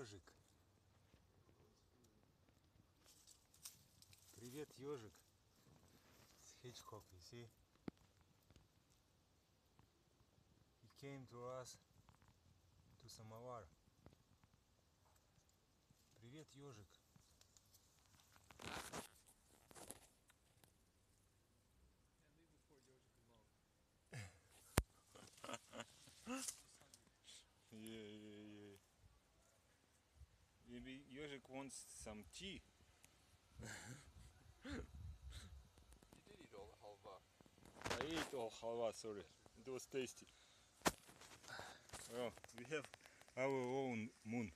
ежик. Привет, ежик. Hitchcock, you see? He came to us to Samovar. Привет, ежик. maybe wants some tea. you did eat all the halva. I ate all halva, sorry. It was tasty. Well, we have our own moon.